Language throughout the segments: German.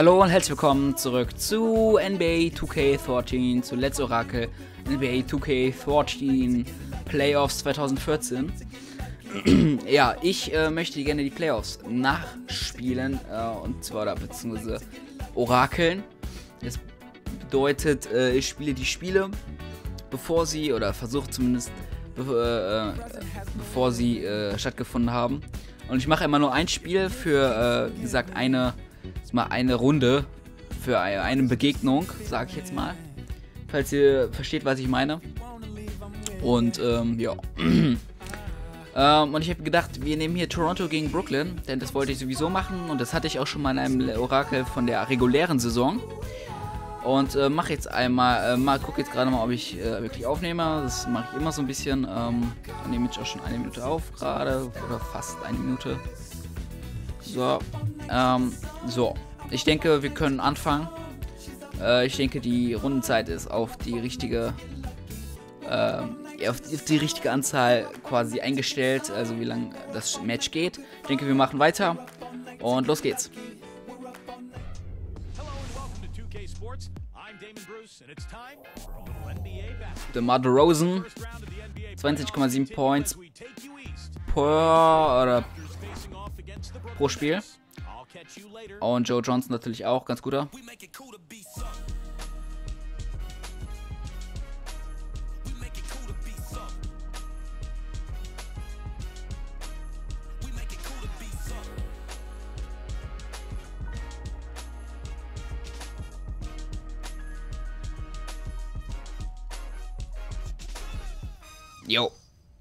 Hallo und herzlich willkommen zurück zu NBA 2K14, zu Let's Oracle NBA 2K14 Playoffs 2014. ja, ich äh, möchte gerne die Playoffs nachspielen, äh, und zwar, oder beziehungsweise orakeln. Das bedeutet, äh, ich spiele die Spiele, bevor sie, oder versuche zumindest, be äh, bevor sie äh, stattgefunden haben. Und ich mache immer nur ein Spiel für, äh, wie gesagt, eine mal eine Runde für eine Begegnung, sage ich jetzt mal. Falls ihr versteht, was ich meine. Und ähm, ja. ähm, und ich habe gedacht, wir nehmen hier Toronto gegen Brooklyn, denn das wollte ich sowieso machen und das hatte ich auch schon mal in einem Orakel von der regulären Saison. Und äh, mache jetzt einmal, äh, mal gucke jetzt gerade mal, ob ich äh, wirklich aufnehme. Das mache ich immer so ein bisschen. Ähm, nehme jetzt auch schon eine Minute auf gerade oder fast eine Minute. So, ähm, so. Ich denke, wir können anfangen. Äh, ich denke, die Rundenzeit ist auf die richtige, äh, auf, die, auf die richtige Anzahl quasi eingestellt, also wie lange das Match geht. Ich denke, wir machen weiter und los geht's. DeMar Rosen, 20,7 Points per oder pro Spiel. Und Joe Johnson natürlich auch, ganz guter. Jo.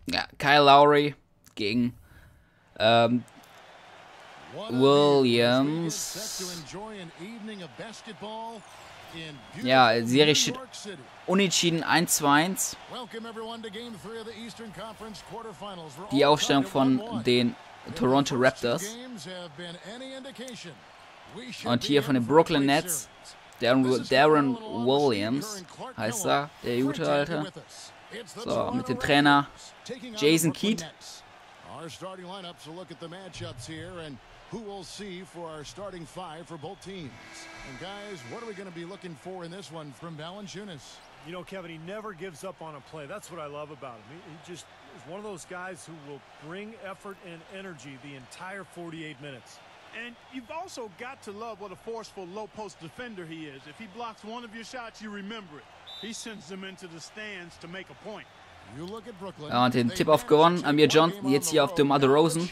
Ja, Kyle Lowry gegen ähm, Williams. Ja, Serie steht unentschieden 1 zu 1. Die Aufstellung von den Toronto Raptors. Und hier von den Brooklyn Nets. Darren, Darren Williams heißt er, der gute Alte. So, mit dem Trainer Jason Keat. Our who we'll see for our starting five for both teams. And guys, what are we going to be looking for in this one from Valanciunas? You know, Kevin, he never gives up on a play. That's what I love about him. He, he just is one of those guys who will bring effort and energy the entire 48 minutes. And you've also got to love what a forceful low-post defender he is. If he blocks one of your shots, you remember it. He sends them into the stands to make a point. Und den Tipp auf gewonnen. Amir Johnson jetzt hier auf DeMar Rosen.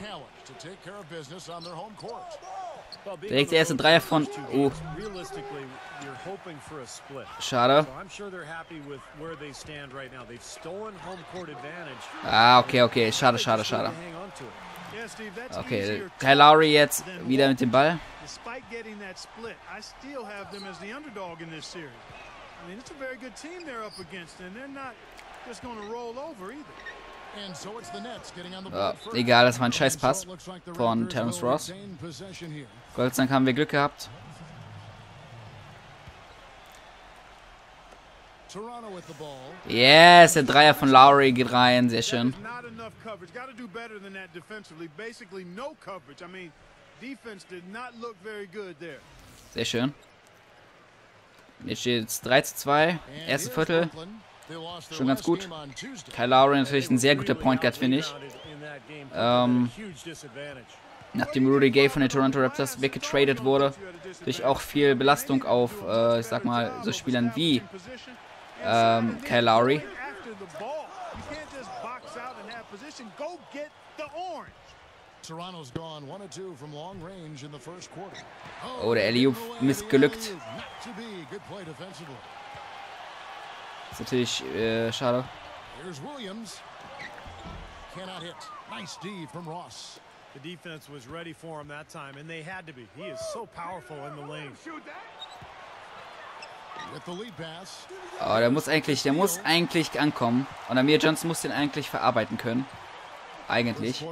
Direkt der erste Dreier von. Oh. Schade. Ah, okay, okay. Schade, schade, schade. Okay, Kyle Lowry jetzt wieder mit dem Ball. Ja, egal, das war ein Scheißpass von Terence Ross. Gott sei Dank haben wir Glück gehabt. Yes, der Dreier von Lowry geht rein, sehr schön. Sehr schön. Jetzt steht es 3 zu 2. Erste Viertel. Schon ganz gut. Kyle Lowry natürlich ein sehr guter Point Guard, finde ich. Ähm, nachdem Rudy Gay von den Toronto Raptors weggetradet wurde, durch auch viel Belastung auf, äh, ich sag mal, so Spielern wie ähm, Kyle Lowry. Oh, der Eliup missglückt. Ist natürlich äh, schade. Here's Williams. Cannot hit. Nice D from Ross. The defense was ready for him that time, and they had to be. He is so powerful in the lane. Oh, der muss eigentlich, der muss eigentlich ankommen. Und Amir Johnson muss den eigentlich verarbeiten können. Eigentlich.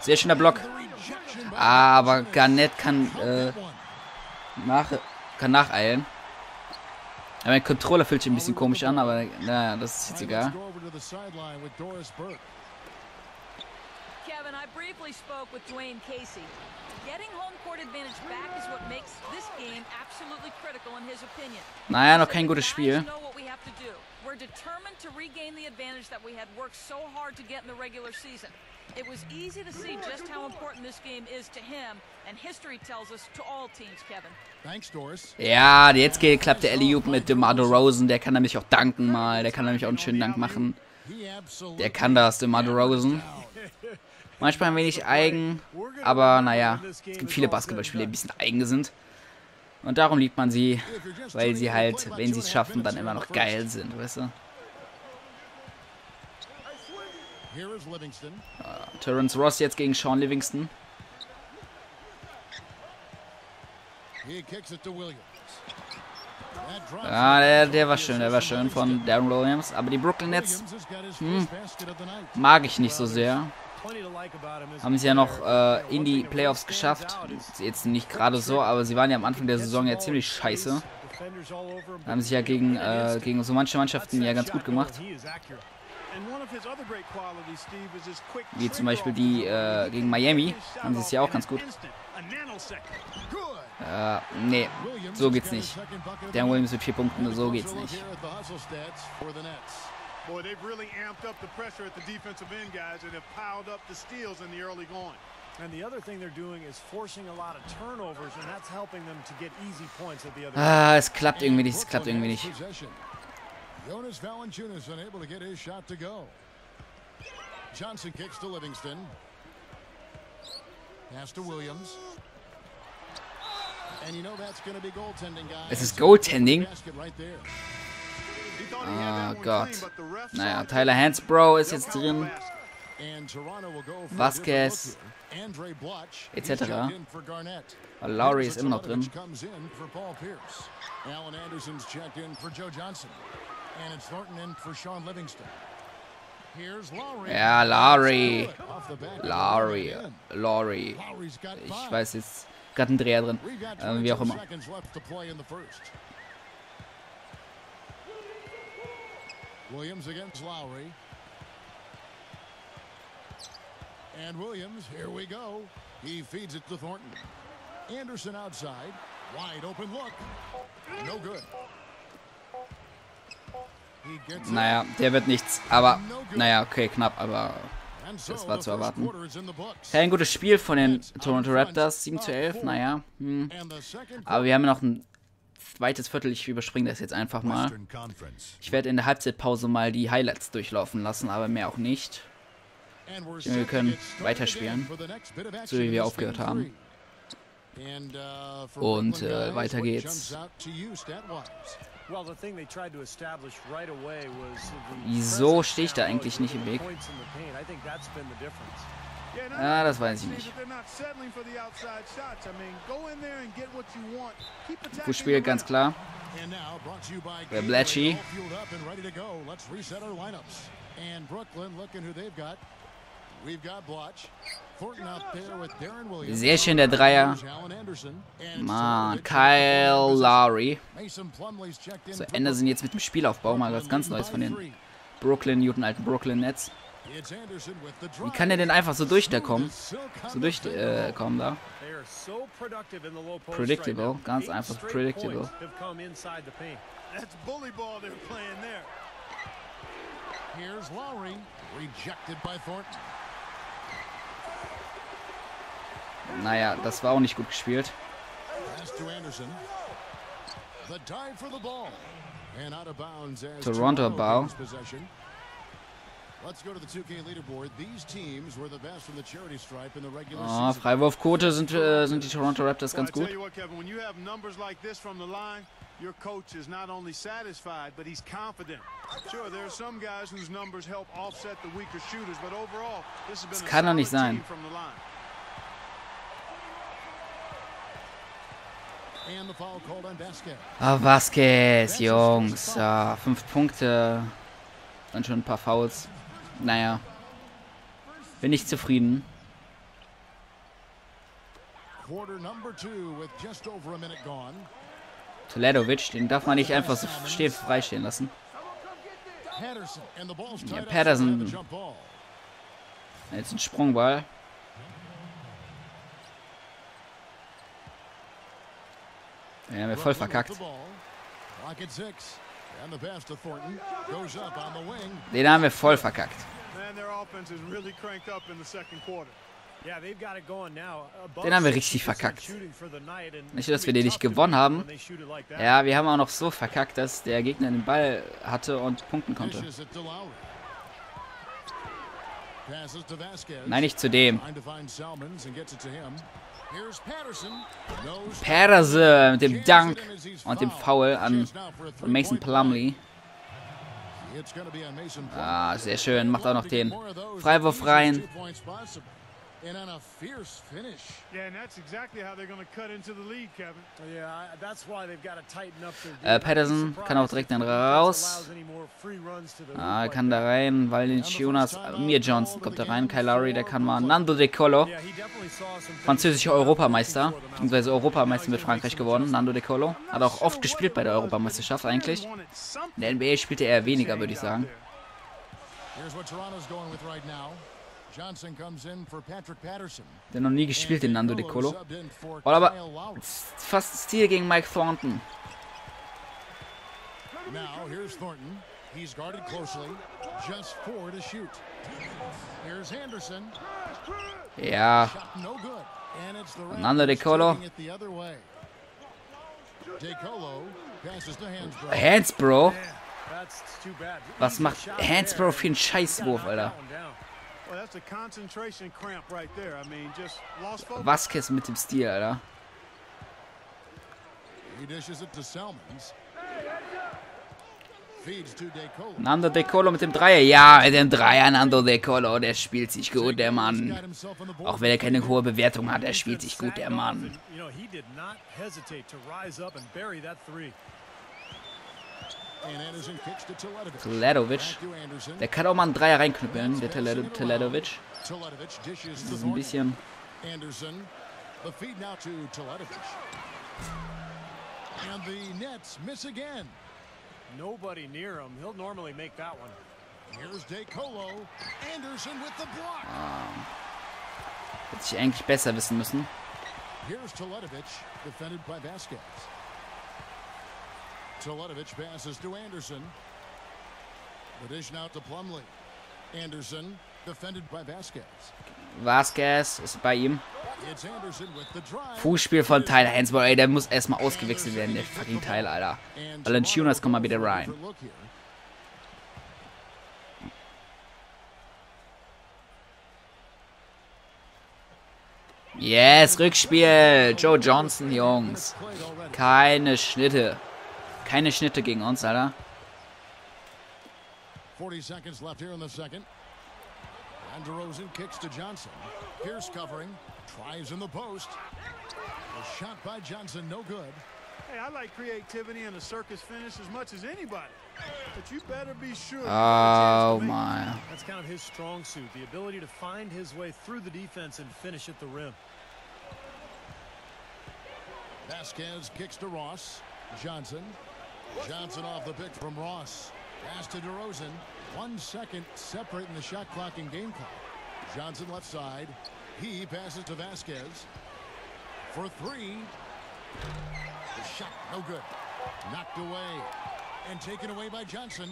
Sehr schöner Block. Aber Garnett kann, äh, nach, kann nacheilen. Ja, mein Controller fühlt sich ein bisschen komisch an, aber naja, das ist jetzt egal. Kevin, I briefly spoke with Dwayne Casey. Getting home court advantage back is what makes this game absolutely critical in his opinion. Naja, noch kein gutes Spiel. We're determined to regain the advantage that we had worked so hard to get in the regular season. It was easy to see just how important this game is to him, and history tells us to all teams, Kevin. Thanks, Doris. Ja, jetzt geht, klappt der Eliup mit DeMar Rosen. Der kann nämlich auch danken mal. Der kann nämlich auch einen schönen Dank machen. Der kann das, DeMar Rosen. Manchmal ein wenig eigen, aber naja, es gibt viele Basketballspieler, die ein bisschen eigen sind. Und darum liebt man sie, weil sie halt, wenn sie es schaffen, dann immer noch geil sind, weißt du? Uh, Terrence Ross jetzt gegen Sean Livingston. Ja, der, der war schön, der war schön von Darren Williams. Aber die Brooklyn Nets hm, mag ich nicht so sehr. Haben sie ja noch äh, in die Playoffs geschafft. Jetzt nicht gerade so, aber sie waren ja am Anfang der Saison ja ziemlich scheiße. Haben sich ja gegen, äh, gegen so manche Mannschaften ja ganz gut gemacht. Wie zum Beispiel die äh, gegen Miami. Haben sie es ja auch ganz gut. Äh, nee, so geht's nicht. Dan Williams mit vier Punkten, so geht's nicht. Boy, they've really amped up the pressure at the defensive end, guys, and have piled up the steals in the early going. And the other thing they're doing is forcing a lot of turnovers, and that's helping them to get easy points at the other. Ah, es klappt irgendwie nicht, es klappt irgendwie nicht. Jonas Valanciunas unable to get his shot to go. Johnson kicks to Livingston. Pass to Williams. And you know that's going to be goaltending, guys. Es ist Goaltending. Oh ah, Gott. Naja, Tyler Hansbro ist jetzt drin. Vasquez. Etc. Lowry ist immer noch drin. Alan Anderson's checked in for Joe Johnson. And it's Thornton in for Sean Livingston. Ja, Lowry. Lowry. Lowry. Ich weiß jetzt gerade einen Dreher drin. Äh, wie auch immer. Williams against Lowry. And Williams, here we go. He feeds it to Thornton. Anderson outside. Wide open look. No good. Naja, der wird nichts. Aber, naja, okay, knapp, aber das war zu erwarten. Kein gutes Spiel von den Toronto Raptors. 7 zu 11, naja. Hm. Aber wir haben noch ein zweites Viertel. Ich überspringe das jetzt einfach mal. Ich werde in der Halbzeitpause mal die Highlights durchlaufen lassen, aber mehr auch nicht. wir können weiterspielen, so wie wir aufgehört haben. Und äh, weiter geht's. Wieso stehe ich da eigentlich nicht im Weg? Ja, das weiß ich nicht. Gut Spiel, ganz klar. Der Blatchy. Sehr schön der Dreier. Mann, Kyle Lowry. So, Anderson jetzt mit dem Spielaufbau, mal was ganz Neues von den Brooklyn, Newton alten Brooklyn Nets. Wie kann er denn einfach so durch da kommen? So durchkommen äh, da? Predictable, ganz einfach predictable. Naja, das war auch nicht gut gespielt. Toronto Bau. Oh, Freiwurfquote sind, äh, sind die Toronto Raptors ganz gut. Your coach is not only satisfied, but he's confident. Sure, there are some guys whose numbers help offset the weaker shooters, but overall, this has been das kann doch nicht sein. Ah, Vasquez, Jungs. Ah, fünf Punkte. Dann schon ein paar Fouls. Naja. Bin ich zufrieden. Toledovic, den darf man nicht einfach so stehen, freistehen lassen. Ja, Patterson. Jetzt ein Sprungball. Ja, haben wir voll verkackt. Den haben wir voll verkackt. Den haben wir richtig verkackt. Nicht, dass wir den nicht gewonnen haben. Ja, wir haben auch noch so verkackt, dass der Gegner den Ball hatte und punkten konnte. Nein, nicht zu dem. Patterson mit dem Dunk und dem Foul an Mason Plumley. Ah, sehr schön. Macht auch noch den Freiwurf rein. And on a fierce finish. Yeah, and that's exactly how they're going to cut into the lead, Kevin. Yeah, that's why they've got to tighten up their äh, Patterson kann auch direkt dann raus. Ah, kann da rein, weil den Jonas, mir Johnson kommt da rein, Kyle Lowry, der kann mal. Nando De Colo, französischer Europameister, beziehungsweise Europameister mit Frankreich geworden. Nando De Colo hat auch oft gespielt bei der Europameisterschaft eigentlich. In der NBA spielte er eher würde ich sagen. Here's what Toronto's going with right now. Der noch nie gespielt, den Nando De Colo. Oh, aber fast Stil gegen Mike Thornton. Now here's Thornton. He's guarded closely. Just four to shoot. Here's Henderson. Ja. Nando De Colo. Hansbro. Was macht Hansbro für einen Scheißwurf, Alter? Vasquez mit dem Stil, Alter. Nando De Colo mit dem Dreier. Ja, mit dem Dreier Nando De Colo. Der spielt sich gut, der Mann. Auch wenn er keine hohe Bewertung hat, er spielt sich gut, der Mann. Teledovic. Der kann auch mal einen Dreier reinknüppeln, der Teledovic. Das ist ein bisschen... And the Nets miss again. Nobody near him. He'll normally make that one. Here's DeColo. Anderson with the block. Ah. Hätte ich eigentlich besser wissen müssen. Here's Teletovic, defended by Vasquez. Teletovic passes to Anderson. The dish now to Plumley. Anderson defended by Vasquez. Vasquez ist bei ihm. Fußspiel von Tyler Hansball, ey, der muss erstmal ausgewechselt werden, der fucking Teil, Alter. Valanciunas kommt mal wieder rein. Yes, Rückspiel. Joe Johnson, Jungs. Keine Schnitte. Keine Schnitte gegen uns, Alter. 40 seconds left here in the second. And DeRozan kicks to Johnson. Pierce covering. Tries in the post. A shot by Johnson, no good. Hey, I like creativity and a circus finish as much as anybody. But you better be sure. Oh my. That's kind of his strong suit, the ability to find his way through the defense and finish at the rim. Vasquez kicks to Ross. Johnson Johnson off the pick from Ross. Pass to DeRozan. One second separating the shot clock and game clock. Johnson left side. He passes to Vasquez. For three. The shot no good. Knocked away. And taken away by Johnson.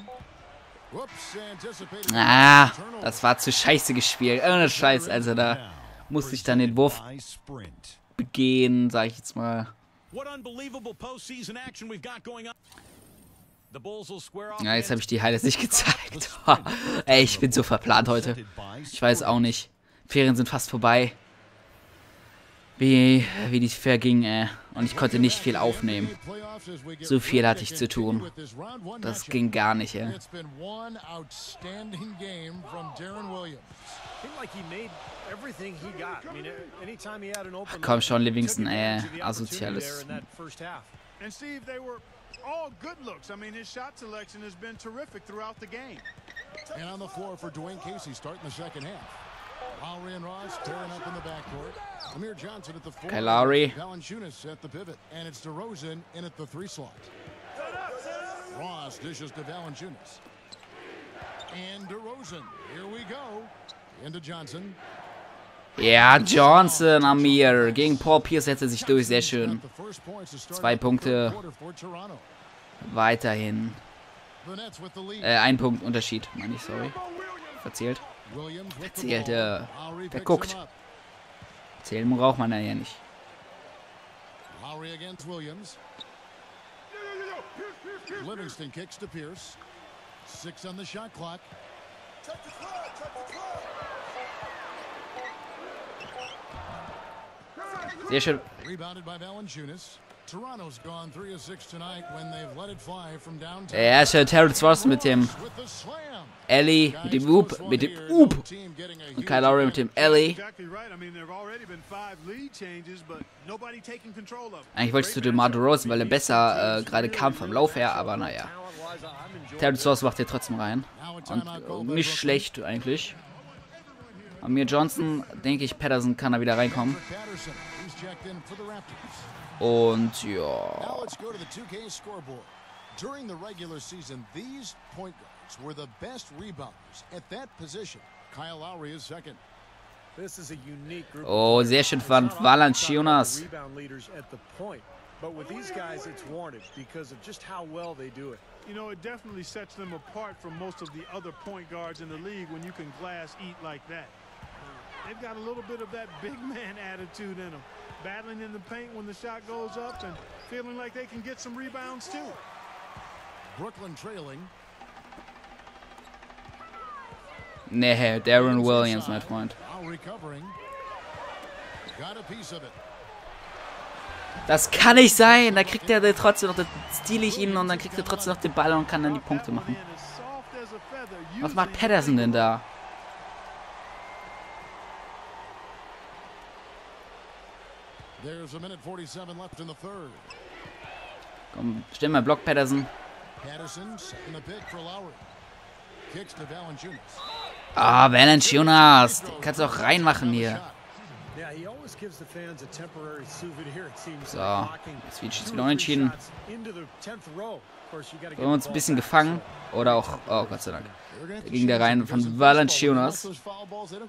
Whoops, anticipated. Ah, das war zu scheiße gespielt. Ohne Scheiß, also da musste ich dann den Wurf begehen, sag ich jetzt mal. What unbelievable postseason action we've got going on. Ja, jetzt habe ich die Highlights nicht gezeigt. Ey, ich bin so verplant heute. Ich weiß auch nicht. Ferien sind fast vorbei. Wie, wie die vergingen, ey. Und ich konnte nicht viel aufnehmen. So viel hatte ich zu tun. Das ging gar nicht, ey. Komm schon, Livingston, ey. Asoziales. All good looks. I mean, his shot selection has been terrific throughout the game. And on the floor for Dwayne Casey starting the second half. Lowry and Ross tearing up in the backcourt. Amir Johnson at the four. Kyle Lowry. Valanciunas at the pivot. And it's DeRozan in at the three slot. Ross dishes to Valanciunas. And DeRozan. Here we go. Into Johnson. Ja, Johnson, Amir. Gegen Paul Pierce setzt er sich durch. Sehr schön. The points Zwei Punkte. Weiterhin. Äh, ein Punkt Unterschied, meine ich, sorry. Verzählt. Williams with the Erzählt, ball. äh, wer guckt. Zählen braucht man ja nicht. Lowry against Williams. Livingston kicks to Pierce. Six on the shot clock. Sehr schön. Rebounded by Valanciunas. Toronto's gone 3 of 6 tonight when they've let it fly from downtown. Ja, ist ja Terrence Ross mit dem. Ellie, mit dem Oop, mit dem Oop. Und Kyle Lowry mit dem Ellie. Eigentlich wollte ich zu DeMar DeRozan, weil er besser äh, gerade kam vom Lauf her, aber naja. Terrence Ross macht hier trotzdem rein. Und äh, nicht schlecht eigentlich. Amir Johnson, denke ich, Patterson kann da wieder reinkommen. Und ja. let's go to the 2K scoreboard. During the regular season, these point guards were the best rebounders at that position. Kyle Lowry is second. This is a unique group. Oh, sehr schön von Valanciunas. Rebound leaders at the point. But with these guys, it's warranted because of just how well they do it. You know, it definitely sets them apart from most of the other point guards in the league when you can glass eat like that. They've got a little bit of that big man attitude in them. Battling in the paint when the shot goes up and feeling like they can get some rebounds too. Brooklyn trailing. Nee, Darren Williams, mein Freund. Lowry covering. Got a piece of it. Das kann nicht sein. Da kriegt er trotzdem noch, da steal ich ihn und dann kriegt er trotzdem noch den Ball und kann dann die Punkte machen. Was macht Patterson denn da? There's a minute 47 left in the third. Komm, stell mal Block Patterson. Ah, Valanciunas. Den kannst du auch reinmachen hier. So, two jetzt or wieder unentschieden. shots into the 10th row. Of course, you gotta Wir haben uns ein bisschen gefangen. Oder auch, oh Gott sei Dank. Da ging der rein it von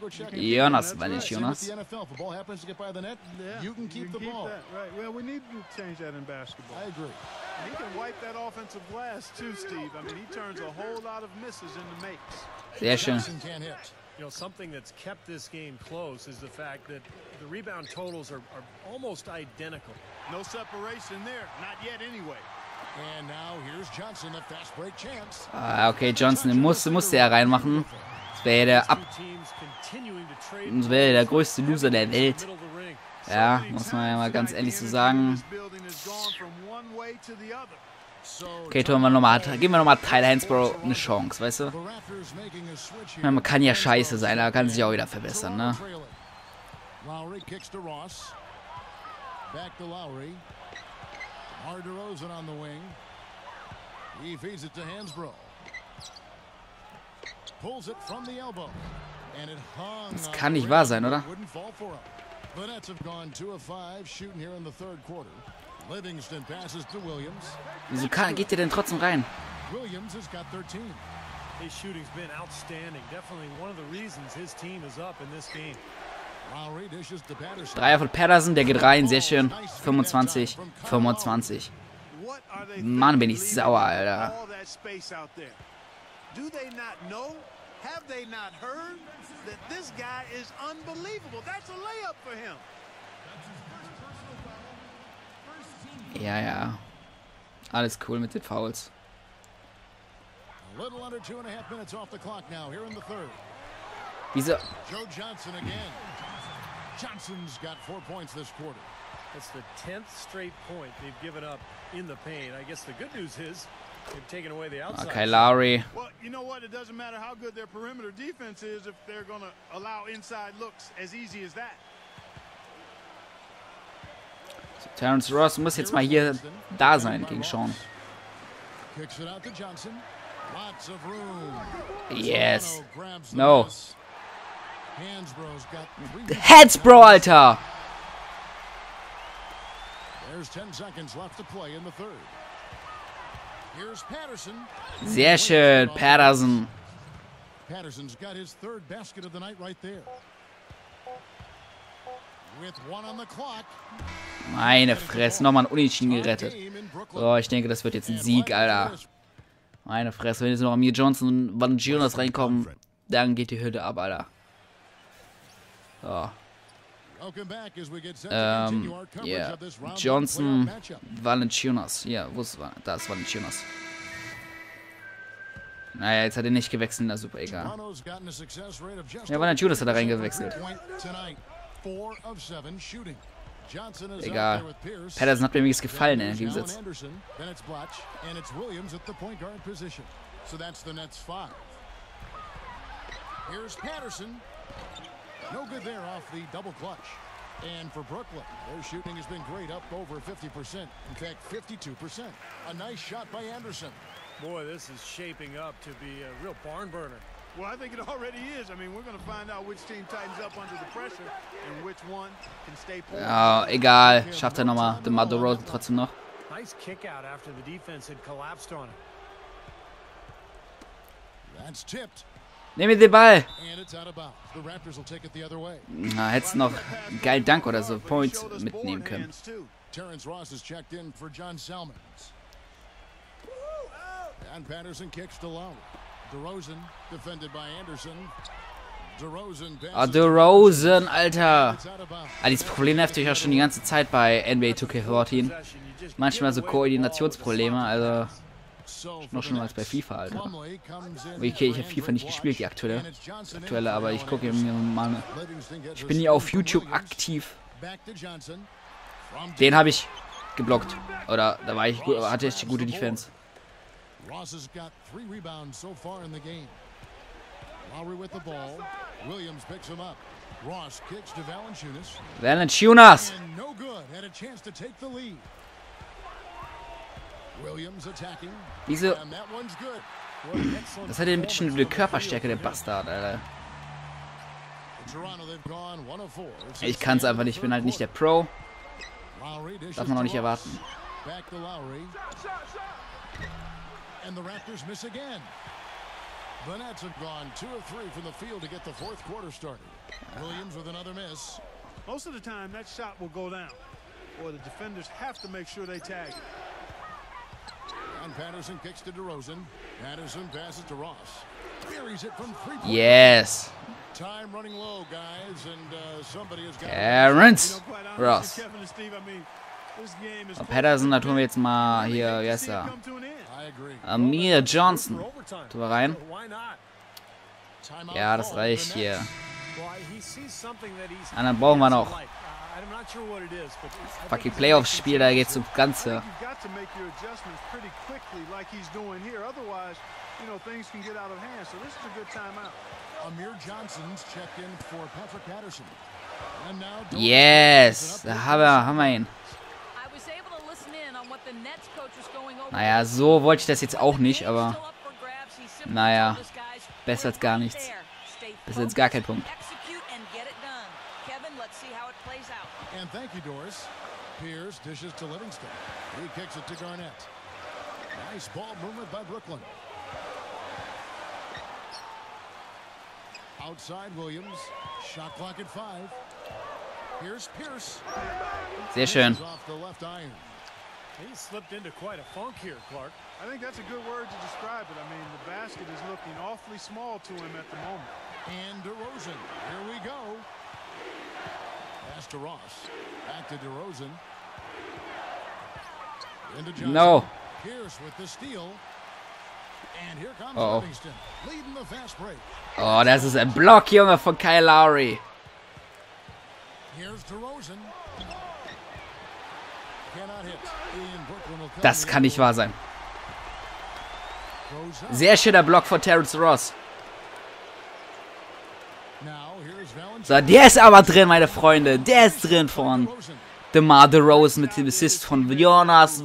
checking. Jonas Same with Valanciunas. the NFL. If the ball happens to get by the net, Yeah, you can keep the ball. that, right. Well, we need to change that in basketball. I agree. He can wipe that offensive glass too, Steve. I mean, he turns a whole lot of misses into makes. Sehr schön. You know, something that's kept this game close is the fact that the rebound totals are, are almost identical. No separation there. Not yet, anyway. And now here's Johnson, a fast break chance. Ah, okay, Johnson den musste, musste er reinmachen. Das wäre der Ab... Das wäre der größte Loser der Welt. Ja, muss man ja mal ganz ehrlich so sagen. Okay, tun wir nochmal, geben wir nochmal Tyler Hansborough eine Chance, weißt du? Ja, man kann ja scheiße sein, aber kann sich auch wieder verbessern, ne? Trailing. Lowry kicks to Ross. Back to Lowry. Mar DeRozan on the wing. He feeds it to Hansbrough. Pulls it from the elbow. And it hung Das kann nicht wahr sein, oder? The Nets have gone two of five, shooting here in the third quarter. Livingston passes to Williams. Wieso kann, geht der denn trotzdem rein? Williams has got 13. His shooting's been outstanding. Definitely one of the reasons his team is up in this game. Lowry dishes to Patterson. Dreier von Patterson, der geht rein, sehr schön. 25, 25. Mann, bin ich sauer, Alter. All that space out there. Do they not know? Have they not heard that this guy is unbelievable? That's a layup for him. Ja, ja. Alles cool mit den Fouls. Wieso? Joe Johnson again. Johnson's got four points this quarter. That's the 10th straight point they've given up in the paint. I guess the good news is they've taken away the outside. Okay, Lowry. Well, you know what? It doesn't matter how good their perimeter defense is if they're going to allow inside looks as easy as that. Terrence Ross muss jetzt mal hier da sein gegen Sean. Yes. No. miss. Hansbrough's got three. Heads, Bro, Alter! There's 10 seconds left to play in the third. Here's Patterson. Sehr schön, Patterson. Patterson's got his third basket of the night right there. With one on the clock. Meine Fresse, nochmal ein Unentschieden gerettet. So, ich denke, das wird jetzt ein Sieg, Alter. Meine Fresse, wenn jetzt noch Amir Johnson und Valanciunas reinkommen, dann geht die Hütte ab, Alter. So, ähm, ja. one Johnson. Valanciunas. Ja, wo ist, da ist Valanciunas. Naja, jetzt hat er nicht gewechselt, na super, egal. Ja, over Valanciunas hat er 50% reingewechselt. From point tonight. Four of seven shooting. Johnson is Egal. out there with Pierce. Patterson hat mir übrigens gefallen, Then im there's Allen Gegensatz. Anderson, then it's Blatch, and it's Williams at the point guard position. So that's the Nets five. Here's Patterson. No good there off the double clutch. And for Brooklyn, their shooting has been great, up over 50%. In fact, 52%. A nice shot by Anderson. Boy, this is shaping up to be a real barn burner. Well, I think it already is. I mean, we're going to find out which team tightens up under the pressure and which one can stay poised. Ja, egal. Schafft er nochmal. DeMar DeRozan trotzdem noch. Nice kick out after the defense had collapsed on him. That's tipped, Nimm mir den Ball. Na, hättest noch einen geilen Dank oder so Points mitnehmen können. Terrence Ross is checked in for John Salmons. And Patterson kicks to Lowry. Ah, DeRozan, Alter. Ah, dieses Problem nervt dich ja schon die ganze Zeit bei NBA 2K14. Possession, you just Manchmal so Koordinationsprobleme, also noch schlimmer als bei FIFA, Alter. Okay, ich habe FIFA nicht gespielt, die aktuelle. In Aktuelle, aber ich gucke mir mal. Ich bin steal auf YouTube aktiv. Den habe ich geblockt. Oder da war ich gut, hatte ich gute Defense. Ross has got three rebounds so far in the game. Lowry with the ball. Williams picks him up. Ross kicks to Valanciunas. Valanciunas. And no good. Had a chance to take the lead. Williams attacking. Wieso? And that one's good. Was hat denn bitte schon performance eine Körperstärke, der. Bastard, Alter? Ich kann's einfach nicht, ich bin halt nicht der Pro. Darf man auch to nicht erwarten. Back to Lowry. And the Raptors miss again. The Nets have gone two of three from the field to get the fourth quarter started. Williams with another miss. Most of the time, that shot will go down. Or the defenders have to make sure they tag it. And Patterson kicks to DeRozan. Patterson passes to Ross. Buries it from three. Yes. Time running low, guys, and uh, somebody has got. You know, honestly, Ross. Kevin and Steve, I mean, this game is Patterson, da tun wir jetzt mal hier, wie heißt er? Amir Johnson. Wir rein? Ja, das reicht hier. Ah, dann brauchen wir noch. Fucking Playoff-Spiel, da geht's ums I Ganze. Yes. Da haben wir, haben wir ihn. I was able to listen in on what the Nets coach was going over. Naja, so wollte ich das jetzt auch nicht, aber Naja, besser als "We're gar nichts. Besser als gar kein Punkt. Sehr schön. Misses Off the left iron. He slipped into quite a funk here, Clark. I think that's a good word to describe it. I mean, the basket is looking awfully small to him at the moment. And DeRozan. Here we go. Pass to Ross. Back to DeRozan. Into Johnson. No. Pierce with the steal. And here comes Uh-oh. Livingston. Leading the fast break. Oh, das ist ein Block, Junge, von Kyle Lowry. Here's DeRozan. Cannot hit. Das kann nicht wahr sein. Sehr schöner Block von Terrence Ross. So, der ist aber drin, meine Freunde. Der ist drin von. DeMar DeRozan mit dem Assist von Jonas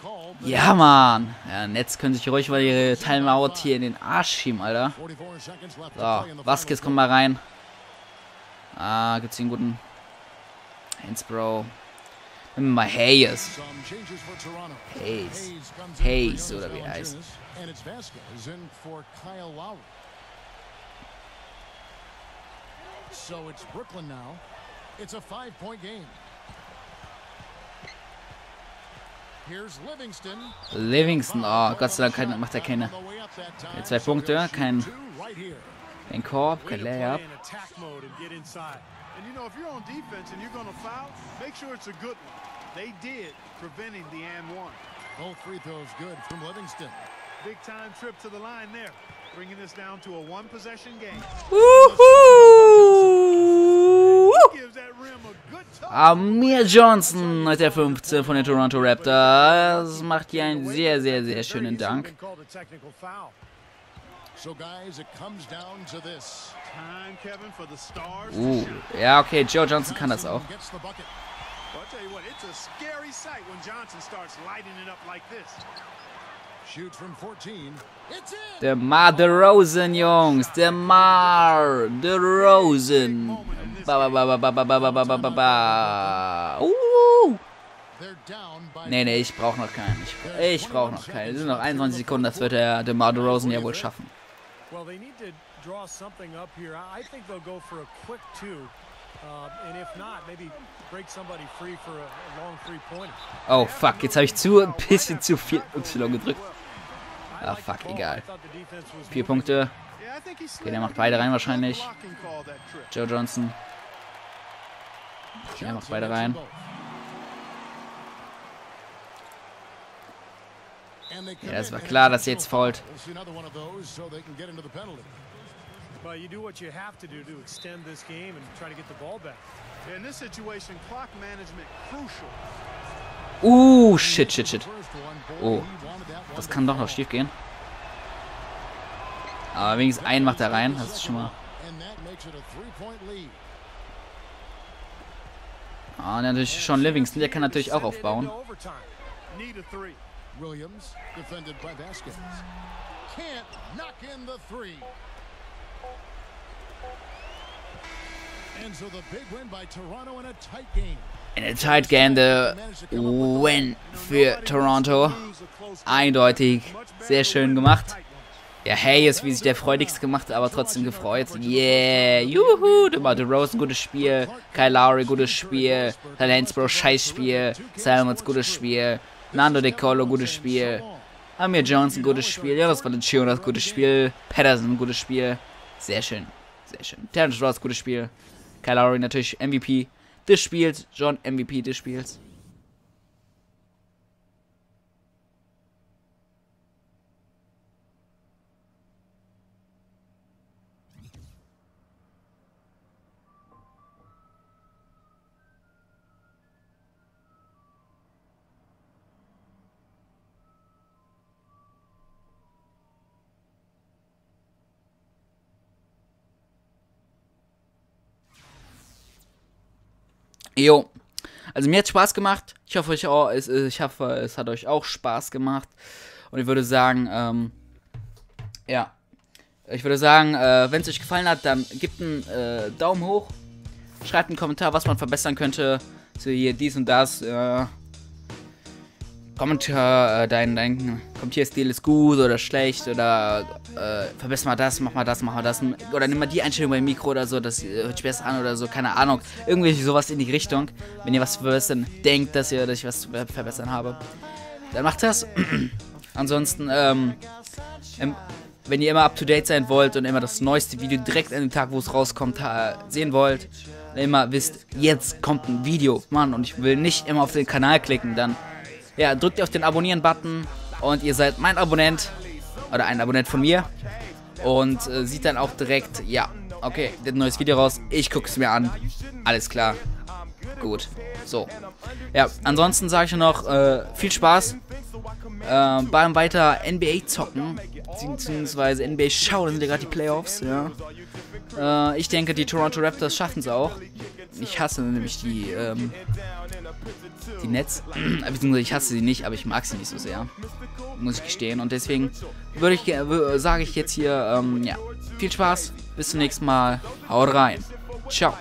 called. Ja, Mann. Ja, Netz können sich ruhig mal ihre Timeout hier in den Arsch schieben, Alter. 44 seconds left to So, Vasquez kommt mal rein. Ah, gibt's hier einen guten Hansbro. Remember my Hayes. Hayes. Hayes oder wie er heißt. So it's Brooklyn now. It's a five-point game. Here's Livingston. Livingston. Oh, Gott sei Dank keine, macht er keine. keine zwei Punkte, kein, kein Korb, kein Layup. And you know, if you're on defense and you're going to foul, make sure it's a good one. They did, preventing the and one. Both free throws good from Livingston. Big time trip to the line there, bringing this down to a one possession game. Amir Johnson ist der 15 von den Toronto Raptors. Macht hier einen sehr, sehr, sehr schönen Dank. Uh, to shine. ja, okay, Joe Johnson kann das auch. Gets the bucket. Well, I'll tell you what, it's a scary sight when Johnson starts lighting it up like this. Shoots from 14. It's in. Der Mar DeRozan, Jungs. Der Mar DeRozan. Ba, ba, ba, ba, ba, ba, ba, ba, ba, ba. Uh. Down Nee, nee, ich brauche noch keinen. Ich, ich brauche noch keinen. Es sind noch 21 Sekunden, das wird der DeMar DeRozan ja wohl schaffen. Well, they need to draw something up here. I think they'll go for a quick two. Um, and if not, maybe break somebody free for a, long three-pointer. Oh, fuck, jetzt habe ich zu ein bisschen zu viel Y gedrückt. Ah, fuck, egal. Vier Punkte. Okay, der macht beide rein wahrscheinlich. Joe Johnson. Der macht beide rein. Ja, das war klar, dass er jetzt fault. We'll see another one of those so they can get into the penalty. Well, you do what you have to do to extend this game and try to get the ball back. Yeah, in this situation, clock management crucial. Uh, shit, shit, shit. Oh, das kann doch noch schief gehen. Aber wenigstens einen macht er rein, das ist schon mal. And that makes it a three-point lead. Ah, und natürlich schon Livingston, der kann natürlich auch aufbauen. A. Williams defended by Vasquez. Can't knock in the three. And so the big win by Toronto in a tight game. Eine tight game, the win für Toronto. Eindeutig, sehr schön gemacht. Ja, Hayes, wie sich der freudigst gemacht, aber trotzdem gefreut. Yeah, juhu, DeMar DeRozan, gutes Spiel. Kyle Lowry, gutes Spiel. Tyler Hansbrough, scheiß Spiel. Simons, gutes Spiel. Nando De Colo, gutes Spiel. Amir Johnson, gutes Spiel. Jonas Valanciunas, gutes Spiel. Patterson, gutes Spiel. Sehr schön, sehr schön. Terrence Ross, gutes Spiel. Kyle Lowry natürlich MVP des Spiels. John MVP des Spiels. Jo. Also mir hat Spaß gemacht. Ich hoffe, euch auch, es, ich hoffe, es hat euch auch Spaß gemacht. Und ich würde sagen, ähm, ja. Ich würde sagen, äh, wenn es euch gefallen hat, dann gebt einen äh, Daumen hoch. Schreibt einen Kommentar, was man verbessern könnte. So hier dies und das. Äh, Kommentar, äh, dein, dein Kommentierstil ist gut oder schlecht oder äh, verbessern mal das, mach mal das, mach mal das. Oder nimm mal die Einstellung beim Mikro oder so, das äh, hört sich besser an oder so, keine Ahnung. Irgendwie sowas in die Richtung. Wenn ihr was verbessern denkt, dass ihr, dass ich was verbessern habe, dann macht das. Ansonsten, ähm, ähm, wenn ihr immer up to date sein wollt und immer das neueste Video direkt an dem Tag, wo es rauskommt, sehen wollt, immer wisst, jetzt kommt ein Video, Mann, und ich will nicht immer auf den Kanal klicken, dann ja, drückt ihr auf den Abonnieren-Button und ihr seid mein Abonnent oder ein Abonnent von mir und äh, sieht dann auch direkt, ja, okay, wird ein neues Video raus, ich gucke es mir an, alles klar, gut, so. Ja, ansonsten sage ich noch, äh, viel Spaß äh, beim weiter NBA zocken, beziehungsweise NBA schauen, sind ja gerade die Playoffs, ja. Äh, ich denke, die Toronto Raptors schaffen es auch. Ich hasse nämlich die, ähm, Die Nets. Beziehungsweise ich hasse sie nicht, aber ich mag sie nicht so sehr. Muss ich gestehen. Und deswegen würde ich, sage ich jetzt hier, ähm, ja, viel Spaß. Bis zum nächsten Mal. Haut rein. Ciao.